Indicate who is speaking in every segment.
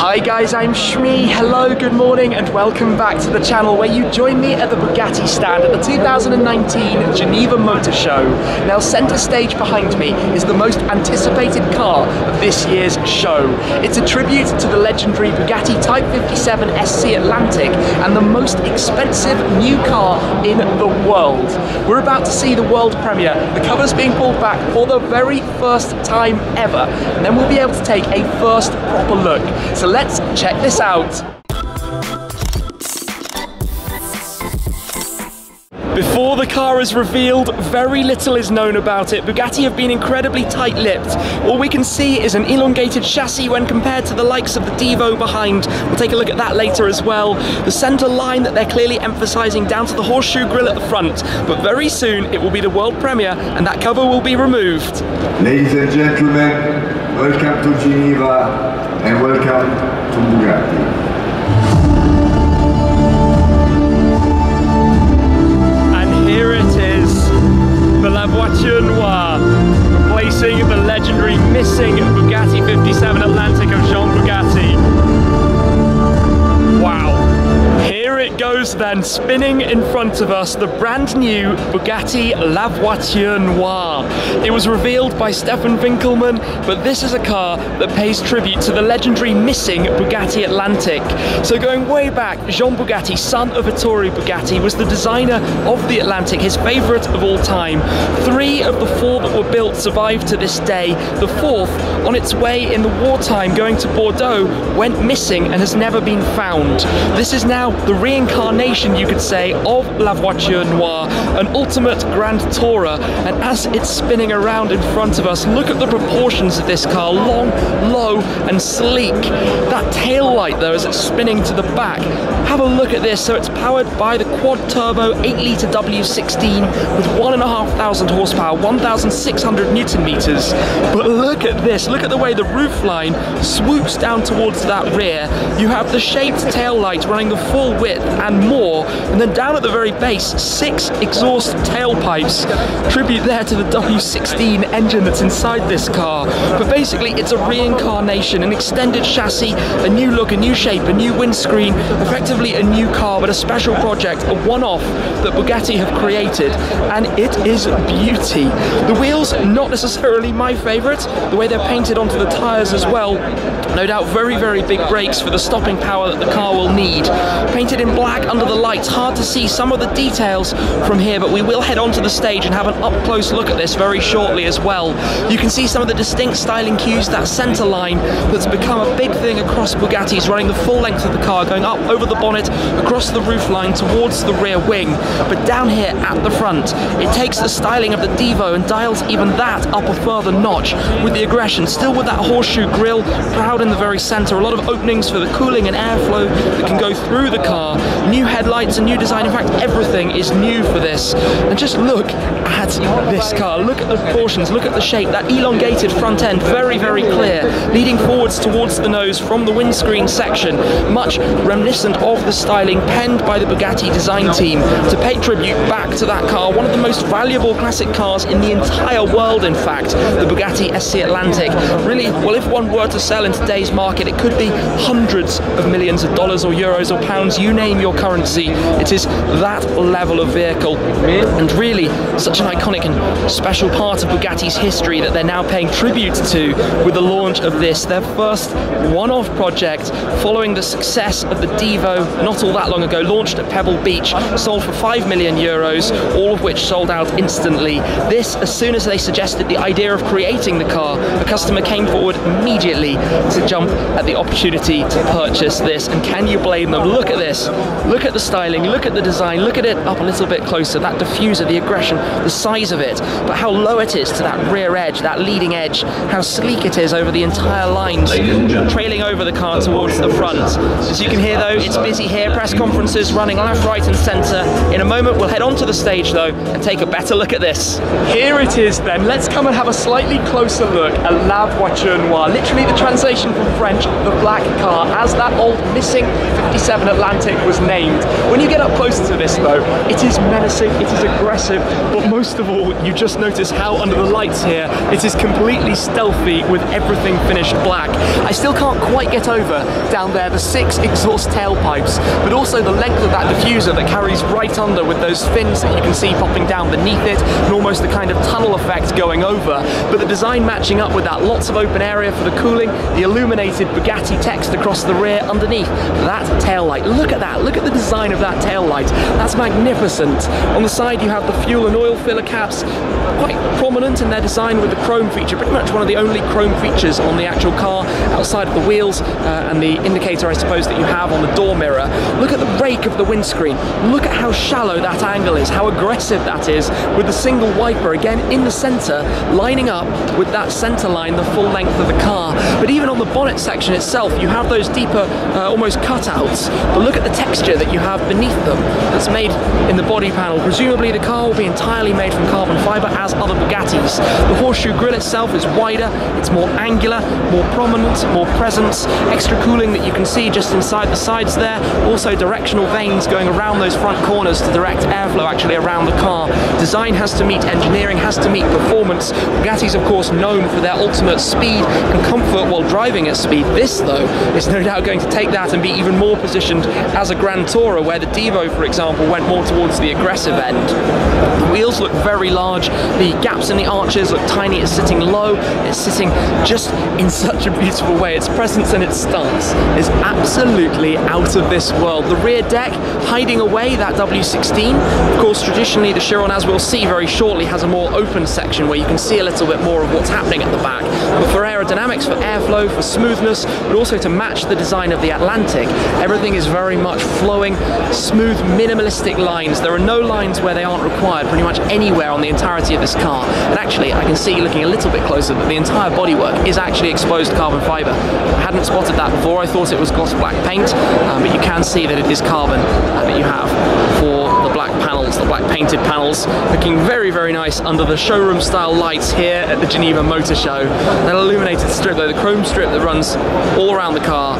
Speaker 1: Hi guys, I'm Shmee. Hello, good morning, and welcome back to the channel where you join me at the Bugatti stand at the 2019 Geneva Motor Show. Now, center stage behind me is the most anticipated car of this year's show. It's a tribute to the legendary Bugatti Type 57 SC Atlantic and the most expensive new car in the world. We're about to see the world premiere. The cover's being pulled back for the very first time ever, and then we'll be able to take a first proper look. So let's check this out. Before the car is revealed, very little is known about it. Bugatti have been incredibly tight-lipped. All we can see is an elongated chassis when compared to the likes of the Divo behind. We'll take a look at that later as well. The center line that they're clearly emphasizing down to the horseshoe grille at the front. But very soon it will be the world premiere and that cover will be removed.
Speaker 2: Ladies and gentlemen, welcome to Geneva and welcome to Bugatti.
Speaker 1: And here it is, the La Voiture Noire, replacing the legendary missing Bugatti 57 Atlantic of Jean Bugatti. It goes then, spinning in front of us, the brand new Bugatti La Voiture Noire. It was revealed by Stephan Winkelmann, but this is a car that pays tribute to the legendary missing Bugatti Atlantic. So going way back, Jean Bugatti, son of Ettore Bugatti, was the designer of the Atlantic, his favourite of all time. Three of the four that were built survived to this day. The fourth, on its way in the wartime going to Bordeaux, went missing and has never been found. This is now the reincarnation, you could say, of La Voiture Noire, an ultimate grand tourer. And as it's spinning around in front of us, look at the proportions of this car long, low, and sleek. That tail light, though, as it's spinning to the back, have a look at this. So it's powered by the quad turbo 8 litre W16 with 1,500 horsepower, 1,600 newton meters. But look at this, look at the way the roof line swoops down towards that rear. You have the shaped tail light running the full width and more, and then down at the very base, six exhaust tailpipes. Tribute there to the W16 engine that's inside this car. But basically, it's a reincarnation, an extended chassis, a new look, a new shape, a new windscreen, effectively a new car, but a special project, a one-off that Bugatti have created, and it is beauty. The wheels, not necessarily my favourite, the way they're painted onto the tyres as well, no doubt very, very big brakes for the stopping power that the car will need. Painted in black under the lights, hard to see some of the details from here, but we will head onto the stage and have an up-close look at this very shortly as well. You can see some of the distinct styling cues, that centre line that's become a big thing across Bugattis, running the full length of the car, going up over the bonnet, across the roof line towards the rear wing. But down here at the front, it takes the styling of the Divo and dials even that up a further notch with the aggression, still with that horseshoe grille, proud in the very centre, a lot of openings for the cooling and airflow that can go through the car, new headlights, a new design, in fact everything is new for this. And just look this car, look at the proportions, look at the shape, that elongated front end, very, very clear, leading forwards towards the nose from the windscreen section, much reminiscent of the styling penned by the Bugatti design team to pay tribute back to that car, one of the most valuable classic cars in the entire world, in fact, the Bugatti SC Atlantic. Really, well, if one were to sell in today's market, it could be hundreds of millions of dollars or euros or pounds, you name your currency. It is that level of vehicle, and really such an iconic and special part of Bugatti's history that they're now paying tribute to with the launch of this, their first one-off project following the success of the Divo not all that long ago, launched at Pebble Beach, sold for 5 million euros, all of which sold out instantly. This, as soon as they suggested the idea of creating the car, a customer came forward immediately to jump at the opportunity to purchase this. And can you blame them? Look at this. Look at the styling, look at the design, look at it up a little bit closer, that diffuser, the aggression, the size of it, but how low it is to that rear edge, that leading edge, how sleek it is over the entire lines, trailing over the car towards the front. As you can hear though, it's busy here, press conferences running left, right and centre. In a moment, we'll head onto the stage though and take a better look at this. Here it is then. Let's come and have a slightly closer look at La Voiture Noire. Literally the translation from French, the black car, as that old missing 57 Atlantic was named. When you get up closer to this though, it is menacing, it is aggressive, but most of all, you just notice how under the lights here, it is completely stealthy with everything finished black. I still can't quite get over down there the six exhaust tailpipes, but also the length of that diffuser that carries right under with those fins that you can see popping down beneath it, and almost the kind of tunnel effect going over. But the design matching up with that, lots of open area for the cooling, the illuminated Bugatti text across the rear underneath that tail light. Look at that, look at the design of that tail light. That's magnificent. On the side you have the fuel and oil filler caps, quite prominent in their design with the chrome feature, pretty much one of the only chrome features on the actual car outside of the wheels uh, and the indicator I suppose that you have on the door mirror. Look at the rake of the windscreen. Look at how shallow that angle is, how aggressive that is with the single wiper again in the centre lining up with that centre line the full length of the car. But even on the bonnet section itself you have those deeper uh, almost cutouts but look at the texture that you have beneath them that's made in the body panel. Presumably the car will be entirely made from carbon fibre as other Bugattis. The horseshoe grille itself is wider, it's more angular, more prominent, more presence, extra cooling that you can see just inside the sides there, also directional vanes going around those front corners to direct airflow actually around the car. Design has to meet engineering, has to meet performance. Bugatti's of course known for their ultimate speed and comfort while driving at speed. This though is no doubt going to take that and be even more positioned as a Grand Tourer where the Divo for example went more towards the aggressive end. The wheels look very large, the gaps in the arches look tiny, it's sitting low, it's sitting just in such a beautiful way. Its presence and its stance is absolutely out of this world. The rear deck hiding away that W16. Of course, traditionally the Chiron, as we'll see very shortly, has a more open section where you can see a little bit more of what's happening at the back. But for aerodynamics, for airflow, for smoothness, but also to match the design of the Atlantic, everything is very much flowing, smooth, minimalistic lines. There are no lines where they aren't required pretty much anywhere on the entirety of this car. And actually, I can see looking a little bit closer that the entire bodywork is actually exposed carbon fibre. I hadn't spotted that before, I thought it was gloss black paint, um, but you can see that it is carbon uh, that you have for the black panels, the black painted panels, looking very, very nice under the showroom style lights here at the Geneva Motor Show. That illuminated strip though, the chrome strip that runs all around the car,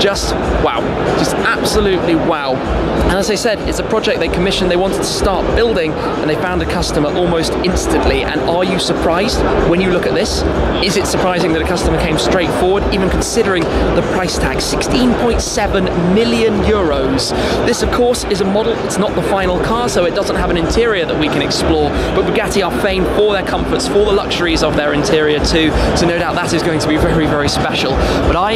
Speaker 1: just wow, just absolutely wow. And as I said, it's a project they commissioned, they wanted to start building, and they found a customer almost instantly. And are you surprised when you look at this? Is it surprising that a customer came straight forward, even considering the price tag, 16.7 million euros? This, of course, is a model, it's not the final car, so it doesn't have an interior that we can explore, but Bugatti are famed for their comforts, for the luxuries of their interior too, so no doubt that is going to be very, very special. But I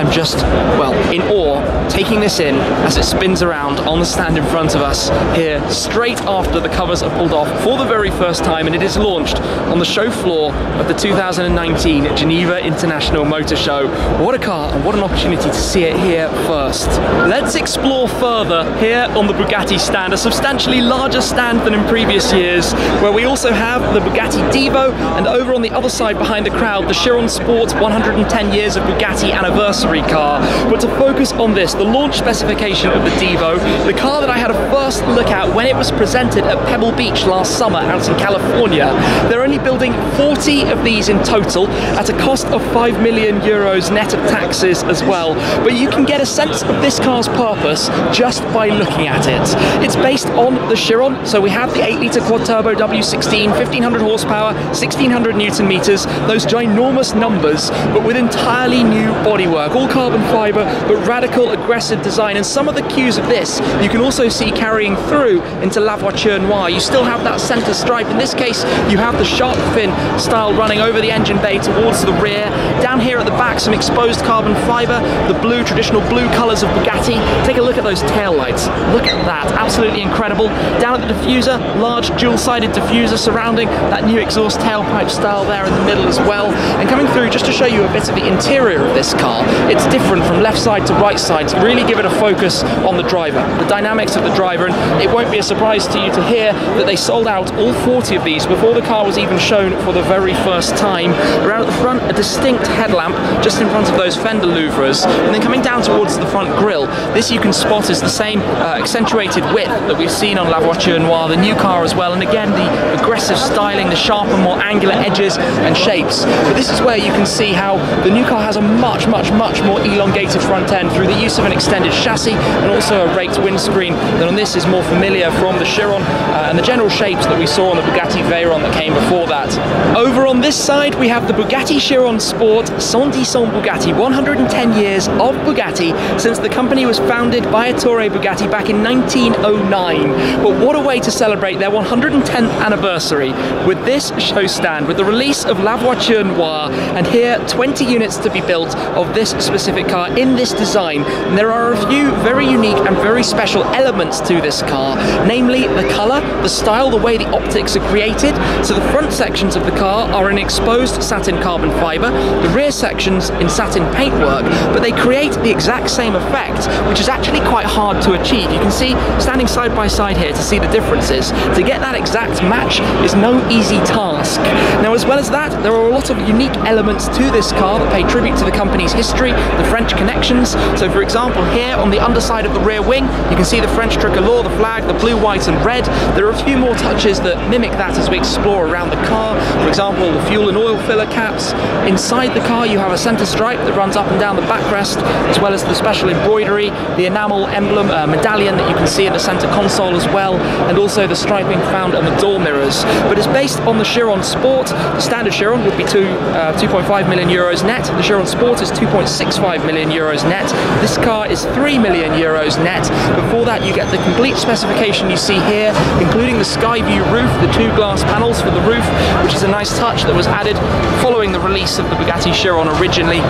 Speaker 1: am just, well, in awe, taking this in as it spins around on the stand in front of us here, straight after the covers are pulled off for the very first time, and it is launched on the show floor of the 2019 Geneva International Motor Show. What a car, and what an opportunity to see it here first. Let's explore further here on the Bugatti stand, a substantially larger stand than in previous years, where we also have the Bugatti Divo, and over on the other side behind the crowd, the Chiron Sport 110 years of Bugatti anniversary car. But to focus on this, the launch specification of the Divo, the car that I had a first look at when it was presented at Pebble Beach last summer out in California. They're only building 40 of these in total at a cost of 5 million euros net of taxes as well. But you can get a sense of this car's purpose just by looking at it. It's based on the Chiron, so we have the 8 litre quad turbo W16, 1500 horsepower, 1600 newton meters, those ginormous numbers, but with entirely new bodywork, all carbon fibre, but radical, aggressive design. And some of the cues of this you can also see carrying through into La Voiture Noire. You still have that centre stripe. In this case, you have the shark fin style running over the engine bay towards the rear. Down here at the back, some exposed carbon fibre, the blue, traditional blue colours of Bugatti. Take a look at those tail lights. Look at that, absolutely incredible. Down at the diffuser, large dual-sided diffuser surrounding that new exhaust tailpipe style there in the middle as well. And coming through, just to show you a bit of the interior of this car, it's different from left side to right side to really give it a focus on the driver, the dynamics of the driver. And it won't be a surprise to you to hear that they sold out all 40 of these before the car was even shown for the very first time. Around the front, a distinct headlamp just in front of those fender louvres. And then coming down towards the front grille, this you can spot is the same uh, accentuated width that we've seen on La Voiture Noire, the new car as well, and again the aggressive styling, the sharper, more angular edges and shapes. But this is where you can see how the new car has a much, much, much more elongated front end through the use of an extended chassis and also a raked windscreen than on this is more familiar from the Chiron uh, and the general shapes that we saw on the Bugatti Veyron that came before that. Over on this side we have the Bugatti Chiron Sport 110 Bugatti, 110 years of Bugatti since the company was founded by Ettore Bugatti back in 1909. But what a way to celebrate their 110th anniversary with this show stand, with the release of La Voiture Noire, and here 20 units to be built of this specific car in this design. And there are a few very unique and very special elements to this car, namely the colour, the style, the way the optics are created. So the front sections of the car are in exposed satin carbon fibre, the rear sections in satin paintwork, but they create the exact same effect, which is actually quite hard to achieve. You can see standing side by side here to see the differences. To get that exact match is no easy task. Now as well as that, there are a lot of unique elements to this car that pay tribute to the company's history, the French connections. So for example here on the underside of the rear wing, you can see the French tricolor, the flag, the blue, white and red. There are a few more touches that mimic that as we explore around the car. For example, the fuel and oil filler caps. Inside the car you have a center stripe that runs up and down the backrest, as well as the special embroidery, the enamel emblem uh, medallion that you can see in the center console as well, and also the striping found on the door mirrors. But it's based on the Chiron Sport. The standard Chiron would be two, uh, 2.5 million euros net. The Chiron Sport is 2.65 million euros net. This car is 3 million euros net. Before that, you get the complete specification you see here, including the Skyview roof, the two glass panels for the roof, which is a nice touch that was added following the release of the Bugatti Chiron originally.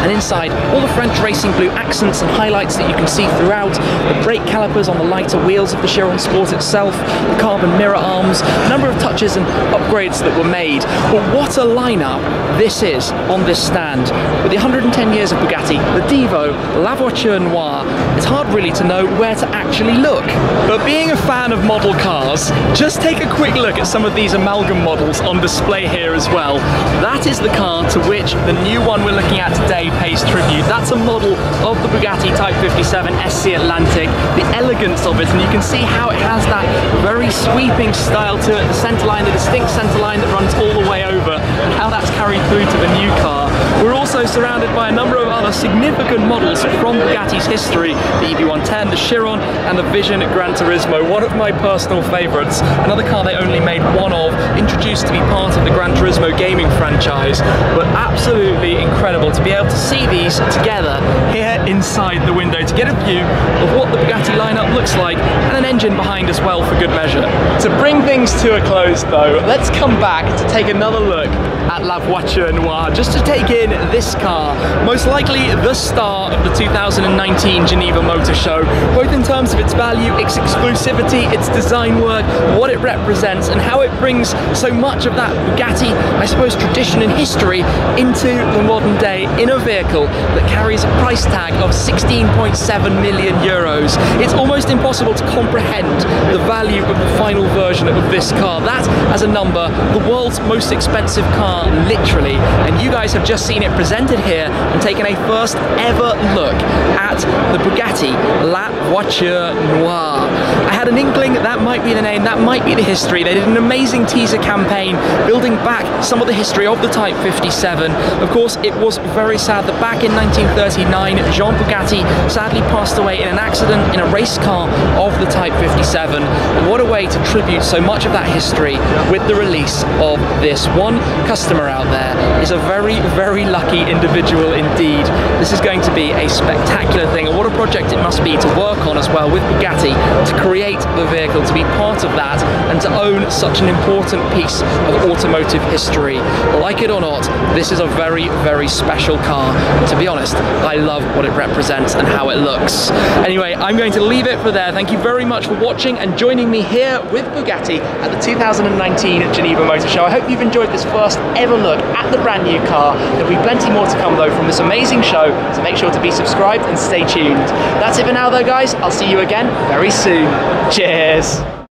Speaker 1: And inside, all the French racing blue accents and highlights that you can see throughout, the brake calipers on the lighter wheels of the Chiron Sport itself, the carbon mirror arms, a number of touches and upgrades that were made. But what a lineup this is on this stand. With the 110 years of Bugatti, the Divo, La Voiture Noire, it's hard really to know where to actually look. But being a fan of model cars, just take a quick look at some of these amalgam models on display here as well. That is the car to which the new one we're looking at today pays tribute. That's a model of the Bugatti Type 57 SC Atlantic, the elegance of it, and you can see how it has that very sweeping style to it, the centre line, the distinct centre line that runs all the way over, and how that's carried through to the new car. We're also surrounded by a number of other significant models from Bugatti's history, the EB110, the Chiron, and the Vision Gran Turismo, one of my personal favourites. Another car they only made one of, introduced to be part of the Gran Turismo gaming franchise, but absolutely incredible to be able to see these together here inside the window to get a view of what the Bugatti lineup looks like and an engine behind as well for good measure. To bring things to a close though, let's come back to take another look at La Voiture Noire, just to take in this car, most likely the star of the 2019 Geneva Motor Show, both in terms of its value, its exclusivity, its design work, what it represents, and how it brings so much of that Bugatti, I suppose, tradition and history into the modern day in a vehicle that carries a price tag of 16.7 million euros. It's almost impossible to comprehend the value of the final version of this car. That, as a number, the world's most expensive car, literally. And you guys have just seen it presented here and taken a first ever look at the Bugatti La Voiture Noire. I had an inkling that might be the name, that might be the history. They did an amazing teaser campaign building back some of the history of the Type 57. Of course, it was very sad that back in 1939, Jean Bugatti sadly passed away in an accident in a race car of the Type 57. What a way to tribute so much of that history with the release of this. One customer out there is a very, very lucky individual indeed. This is going to be a spectacular thing, and what a project it must be to work on as well with Bugatti to create the vehicle, to be part of that, and to own such an important piece of automotive history. Like it or not, this is a very, very special car. To be honest, I love what it represents and how it looks. Anyway, I'm going to leave it for there. Thank you very much for watching and joining me here with Bugatti at the 2019 Geneva Motor Show. I hope you've enjoyed this first ever look at the brand new car. There'll be plenty more to come though from this amazing show, so make sure to be subscribed and stay tuned. That's it for now though guys, I'll see you again very soon. Cheers!